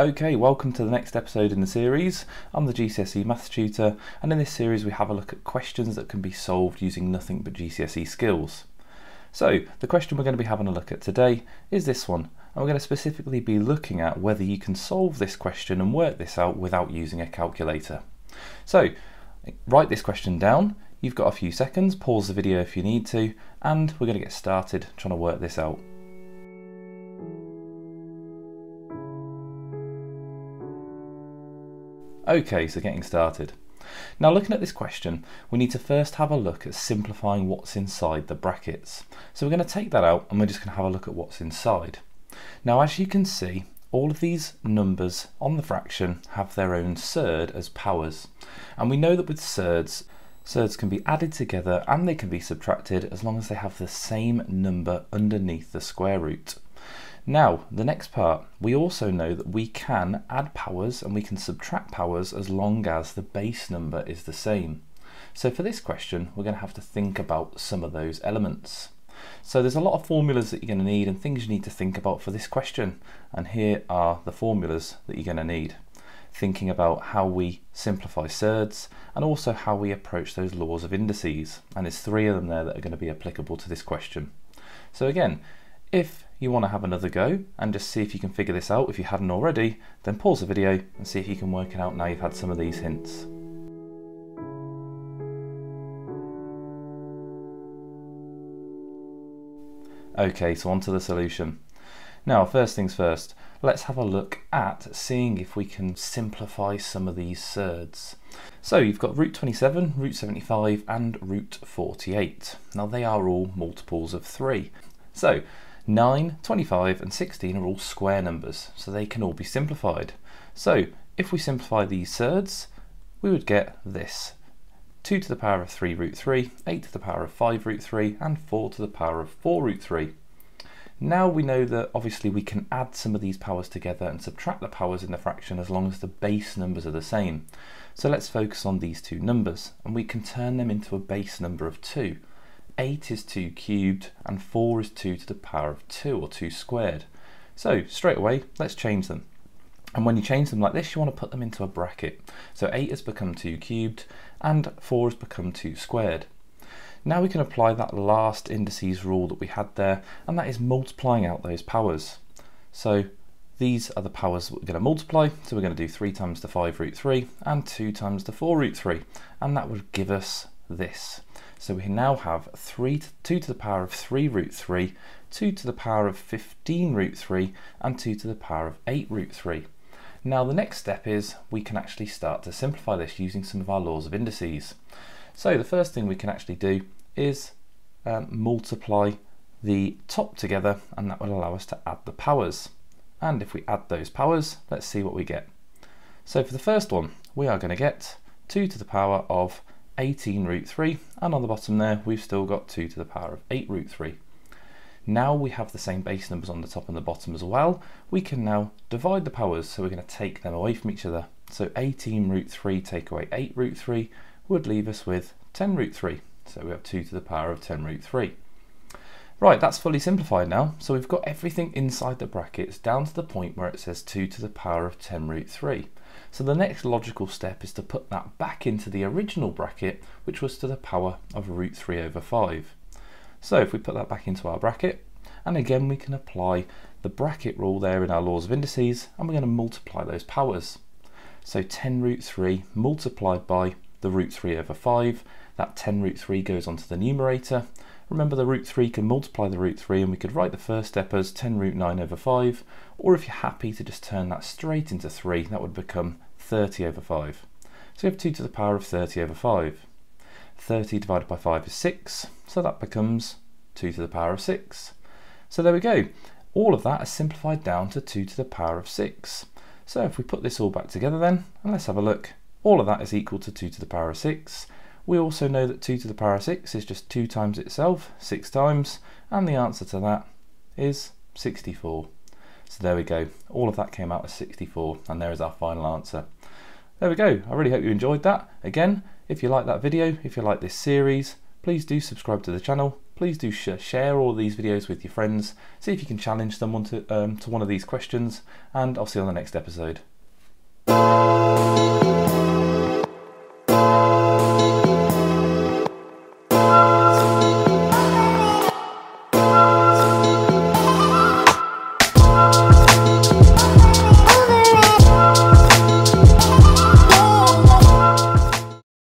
Okay, welcome to the next episode in the series. I'm the GCSE Maths tutor, and in this series we have a look at questions that can be solved using nothing but GCSE skills. So, the question we're going to be having a look at today is this one, and we're going to specifically be looking at whether you can solve this question and work this out without using a calculator. So, write this question down, you've got a few seconds, pause the video if you need to, and we're going to get started trying to work this out. Okay, so getting started. Now looking at this question, we need to first have a look at simplifying what's inside the brackets. So we're going to take that out and we're just going to have a look at what's inside. Now as you can see, all of these numbers on the fraction have their own surd as powers. And we know that with surds, surds can be added together and they can be subtracted as long as they have the same number underneath the square root. Now, the next part, we also know that we can add powers and we can subtract powers as long as the base number is the same. So for this question, we're going to have to think about some of those elements. So there's a lot of formulas that you're going to need and things you need to think about for this question. And here are the formulas that you're going to need. Thinking about how we simplify surds and also how we approach those laws of indices. And there's three of them there that are going to be applicable to this question. So again, if you want to have another go and just see if you can figure this out if you hadn't already, then pause the video and see if you can work it out now you've had some of these hints. Okay, so on to the solution. Now, first things first, let's have a look at seeing if we can simplify some of these surds. So you've got root 27, root 75 and root 48. Now they are all multiples of 3. So 9, 25 and 16 are all square numbers, so they can all be simplified. So if we simplify these surds, we would get this. 2 to the power of 3 root 3, 8 to the power of 5 root 3 and 4 to the power of 4 root 3. Now we know that obviously we can add some of these powers together and subtract the powers in the fraction as long as the base numbers are the same. So let's focus on these two numbers and we can turn them into a base number of 2. 8 is 2 cubed and 4 is 2 to the power of 2 or 2 squared. So straight away let's change them. And when you change them like this you want to put them into a bracket. So 8 has become 2 cubed and 4 has become 2 squared. Now we can apply that last indices rule that we had there and that is multiplying out those powers. So these are the powers we're going to multiply. So we're going to do 3 times the 5 root 3 and 2 times the 4 root 3 and that would give us this. So we now have 3 to, 2 to the power of 3 root 3, 2 to the power of 15 root 3, and 2 to the power of 8 root 3. Now the next step is we can actually start to simplify this using some of our laws of indices. So the first thing we can actually do is um, multiply the top together and that will allow us to add the powers. And if we add those powers, let's see what we get. So for the first one, we are going to get 2 to the power of 18 root 3 and on the bottom there we've still got 2 to the power of 8 root 3. Now we have the same base numbers on the top and the bottom as well, we can now divide the powers so we're going to take them away from each other. So 18 root 3 take away 8 root 3 would leave us with 10 root 3. So we have 2 to the power of 10 root 3. Right, that's fully simplified now. So we've got everything inside the brackets down to the point where it says 2 to the power of 10 root 3. So the next logical step is to put that back into the original bracket, which was to the power of root 3 over 5. So if we put that back into our bracket, and again we can apply the bracket rule there in our laws of indices, and we're going to multiply those powers. So 10 root 3 multiplied by the root 3 over 5, that 10 root 3 goes onto the numerator. Remember the root 3 can multiply the root 3 and we could write the first step as 10 root 9 over 5 or if you're happy to just turn that straight into 3 that would become 30 over 5. So we have 2 to the power of 30 over 5. 30 divided by 5 is 6 so that becomes 2 to the power of 6. So there we go. All of that is simplified down to 2 to the power of 6. So if we put this all back together then, and let's have a look, all of that is equal to 2 to the power of 6. We also know that 2 to the power of 6 is just 2 times itself, 6 times, and the answer to that is 64. So there we go, all of that came out as 64, and there is our final answer. There we go, I really hope you enjoyed that. Again, if you like that video, if you like this series, please do subscribe to the channel, please do sh share all these videos with your friends, see if you can challenge someone to, um, to one of these questions, and I'll see you on the next episode.